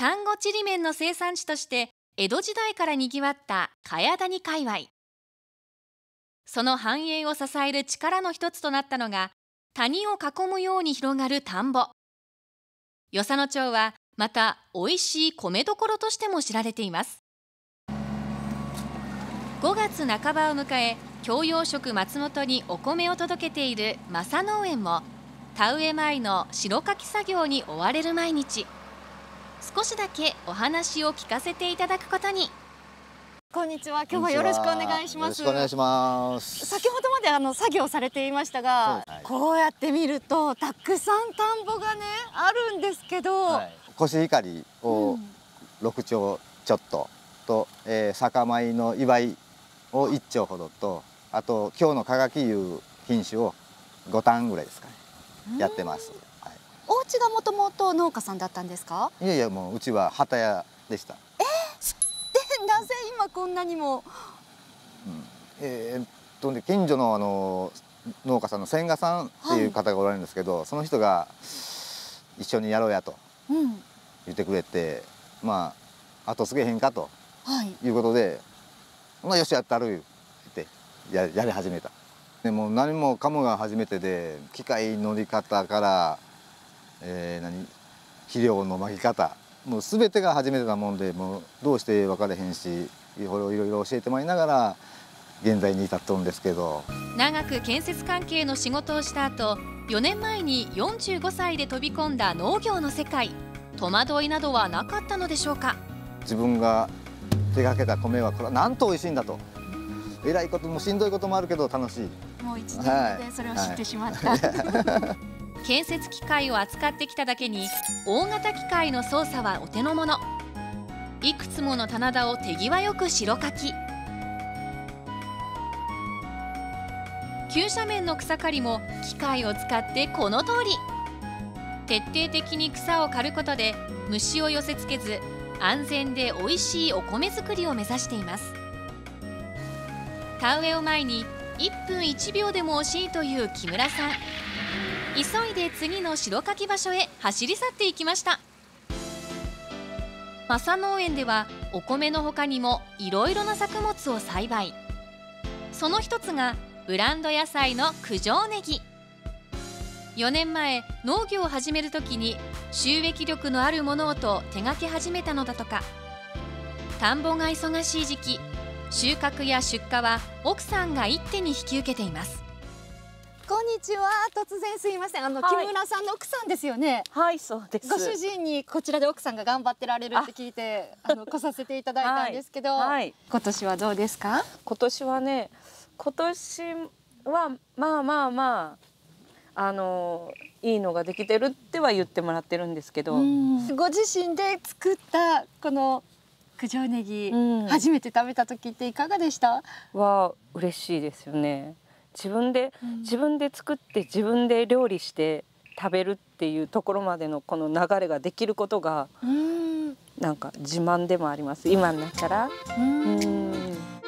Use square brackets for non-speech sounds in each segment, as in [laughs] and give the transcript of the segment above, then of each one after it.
丹後ちりめんの生産地として江戸時代からにぎわった茅谷界隈。その繁栄を支える力の一つとなったのが谷を囲むように広がる田んぼ。与謝野町はまた美味しい米どころとしても知られています。5月半ばを迎え共養食松本にお米を届けている正農園も田植え前の白かき作業に追われる毎日。少しだけお話を聞かせていただくことに。こんにちは。今日はよろしくお願いします。よろしくお願いします。先ほどまであの作業されていましたが、はい、こうやって見るとたくさん田んぼがねあるんですけど、はい、コシヒカリを6丁ちょっとと、えー、酒米の祝いを1丁ほどとあと今日の加賀木いう品種を5単ぐらいですかねやってます、はい、お家がもともと農家さんだったんですか？いやいやもううちは旗屋でした。えー、でなぜ今こんなにも、うん、えー、っとね近所のあの農家さんの千賀さんっていう方がおられるんですけど、はい、その人が一緒にやろうやと言ってくれて、うん、まあ後継げへんかと、はい、いうことでまあよしやったるってややり始めた。でも何もかもが初めてで機械乗り方から、えー、何肥料のまき方もう全てが初めてなもんでもうどうして分かれへんしいろいろ教えてもらいながら現在に至っとるんですけど。長く建設関係の仕事をした後4年前に45歳で飛び込んだ農業の世界。戸惑いなどはなかったのでしょうか？自分が手がけた米はこれはなんと美味しいんだと。偉いこともしんどいこともあるけど楽しい。もう一年でそれを知ってしまった、はい、建設機械を扱ってきただけに大型機械の操作はお手の物いくつもの棚田を手際よく白かき。急斜面の草刈りも機械を使ってこの通り。徹底的に草を刈ることで虫を寄せつけず安全で美味しいお米作りを目指しています。田植えを前に1分1秒でも惜しいという木村さん。急いで次の白かき場所へ走り去っていきました。正農園ではお米の他にもいろいろな作物を栽培。その一つがブランド野菜の九条ネギ。4年前農業を始める時に収益力のあるものをと手がけ始めたのだとか。田んぼが忙しい時期収穫や出荷は奥さんが一手に引き受けています。こんにちは。突然すいません。あの、はい、木村さんの奥さんですよね。はいそうです。ご主人にこちらで奥さんが頑張ってられるって聞いてあの来させていただいたんですけど、はい。はい、今年はどうですか？今年はね今年はまあまあまああのいいのができてるっては言ってもらってるんですけど。ご自身で作ったこの九条ネギ、うん、初めて食べた時っていかがでした？は嬉しいですよね自分で、うん、自分で作って自分で料理して食べるっていうところまでのこの流れができることが、うん、なんか自慢でもあります。今になったら。うん。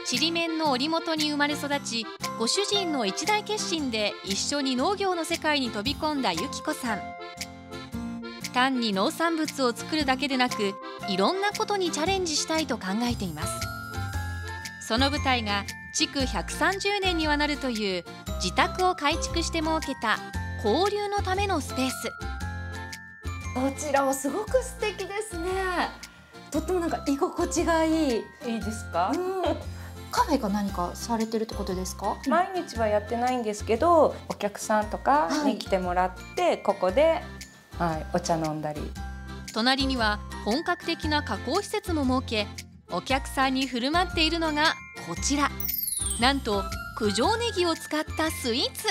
ちりめんの織元に生まれ育ちご主人の一大決心で一緒に農業の世界に飛び込んだ由紀子さん。単に農産物を作るだけでなくいろんなことにチャレンジしたいと考えています。その舞台が築130年にはなるという自宅を改築して設けた交流のためのスペース。こちらはすごく素敵ですね。とってもなんか居心地がいい。いいですか、うん。カフェが何かされてるってことですか？毎日はやってないんですけどお客さんとかに来てもらって、はい、ここで、はい、お茶飲んだり。隣には本格的な加工施設も設けお客さんに振る舞っているのがこちらなんと九条ネギを使ったスイーツ。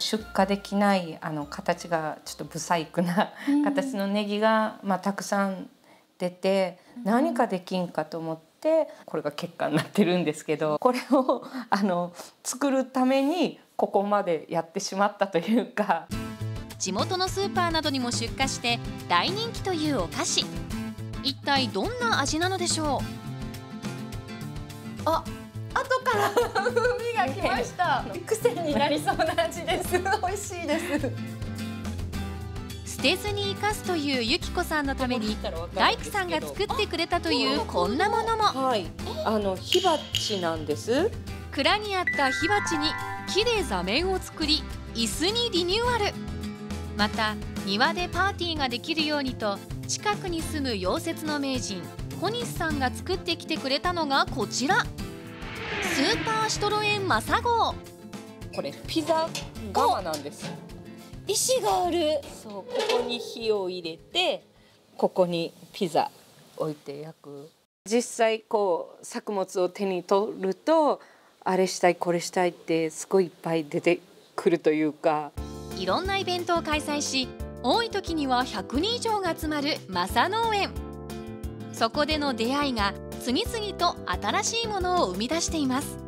出荷できないあの形がちょっと不細工な形のネギが、まあ、たくさん出て何かできんかと思って。てこれが結果になってるんですけどこれをあの作るためにここまでやってしまったというか。地元のスーパーなどにも出荷して大人気というお菓子。一体どんな味なのでしょう？あ [laughs] 風味がきました。癖になりそうな味です。[laughs] 美味しいです。スてずに生かすというゆきこさんのために大工さんが作ってくれたというこんなものも。はい。あの火鉢なんです。蔵にあった火鉢に木で座面を作り椅子にリニューアル。また庭でパーティーができるようにと近くに住む溶接の名人小西さんが作ってきてくれたのがこちらスーパーシトロエンマサ号これピザ窯なんです石がある。そうここに火を入れてここにピザ置いて焼く。実際こう作物を手に取るとあれしたいこれしたいってすごいいっぱい出てくるというか。いろんなイベントを開催し多い時には100人以上が集まるマサ農園そこでの出会いが次々と新しいものを生み出しています。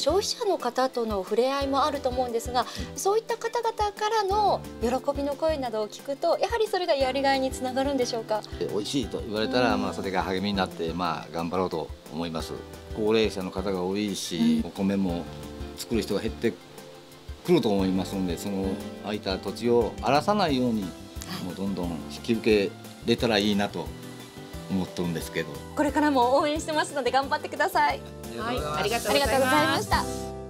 消費者の方との触れ合いもあると思うんですがそういった方々からの喜びの声などを聞くとやはりそれがやりがいにつながるんでしょうか？美味しいと言われたら、まあ、それが励みになって、まあ、頑張ろうと思います。高齢者の方が多いし、お米も作る人が減ってくると思いますのでその空いた土地を荒らさないように、もうどんどん引き受けれたらいいなと思ってるんですけど。これからも応援してますので頑張ってください。はいありがとうございますした